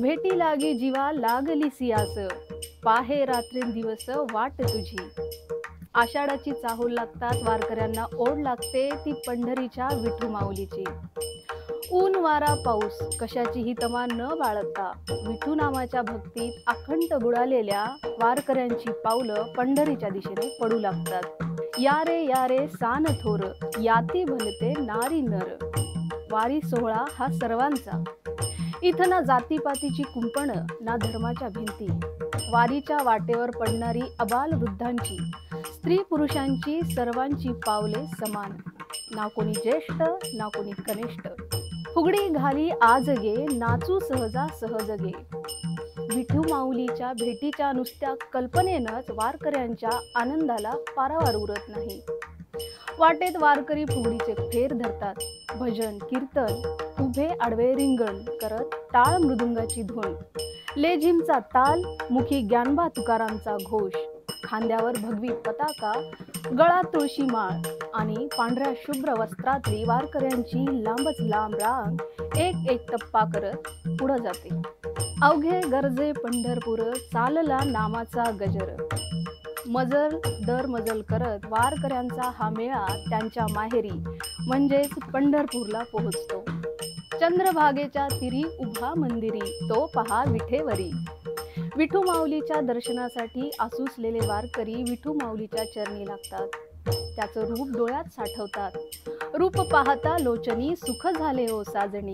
भेटी लागी जीवा लागली सियास. पाहे रात्रींदिवस वाट तुझी. आषाढाची चाहूल लागतात वारकऱ्यांना ओढ लागते ती पंढरीच्या विठू माऊलीची. ऊन वारा पाऊस कशाचीही तमा न बाळगता. विठू नामाच्या भक्तीत अखंड बुडालेल्या वारकऱ्यांची पावलं पंढरीच्या दिशेने पडू लागतात. या रे सान थोर याती भलते नारी नर. वारी सोहळा हा सर्वांचा. इथं ना जातीपातीची कुंपण ना धर्माच्या भिंती. वारीच्या वाटेवर पडणारी अबाल वृद्धांची स्त्री पुरुषांची सर्वांची पावले समान. ना कोणी ज्येष्ठ ना कोणी कनिष्ठ. फुगडी घाली आजगे नाचू सहजा सहजगे विठू माऊलीच्या भेटीच्या नुसत्या कल्पनेनंच वारकऱ्यांच्या आनंदाला पारावार उरत नाही. वाटेत वारकरी फुगडीचे फेर धरतात. भजन कीर्तन उभे आडवे रिंगण करत टाळ मृदुंगाची धून लेझिमचा ताल मुखी ज्ञानबा तुकारामचा घोष. खांद्यावर भगवी पताका गळा तुळशी माळ आणि पांढऱ्या शुभ्र वस्त्रातली वारकऱ्यांची लांबच लांब रांग एक एक टप्पा करत पुढं जाते. अवघे गरजे पंढरपूर चालला नामाचा गजर. मजल दर मजल करत वारकऱ्यांचा हा मेळा त्यांच्या माहेरी म्हणजेच पंढरपूरला पोहोचतो. चंद्रभागेच्या तिरी उभा मंदिरी तो पहा विठेवरी. विठू माऊलीच्या दर्शनासाठी आसुसलेले वारकरी विठू माऊलीच्या चरणी लागतात. त्याचं रूप डोळ्यात साठवतात. रूप पाहता लोचनी सुख झाले हो साजणी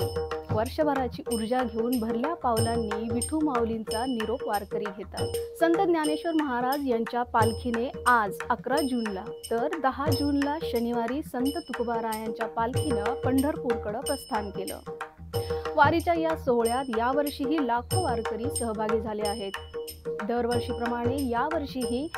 वर्षभराची ऊर्जा घेऊन भरल्या पावलांनी विठू माऊलींचा निरोप वारकरी घेतात. संत ज्ञानेश्वर महाराज यांच्या पालखीने आज अकरा जूनला तर दहा जूनला शनिवारी संत तुकोबारायांच्या पालखीनं पंढरपूरकडं प्रस्थान केलं. वारीच्या या सोहळ्यात यावर्षीही लाखो वारकरी सहभागी झाले आहेत. दरवर्षीप्रमाणे यावर्षीही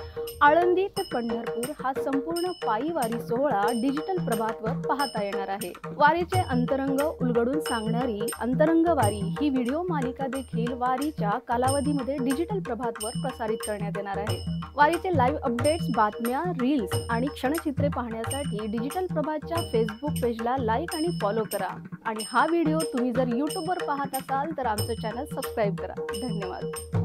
आळंदी ते पंढरपूर हा संपूर्ण पायी वारी सोहळा डिजिटल प्रभातवर पाहता येणार आहे. वारीचे अंतरंग उलगडून सांगणारी अंतरंग वारी ही व्हिडिओ मालिका देखील वारीच्या कालावधीमध्ये डिजिटल प्रभातवर प्रसारित करण्यात येणार आहे. वारीचे लाईव्ह अपडेट्स बातम्या रील्स आणि क्षणचित्रे पाहण्यासाठी डिजिटल प्रभातच्या फेसबुक पेजला लाईक आणि फॉलो करा. आणि हा व्हिडिओ तुम्ही जर यूट्यूब यूट्यूबवर पाहत असाल तर आमचं चॅनल सबस्क्राईब करा. धन्यवाद.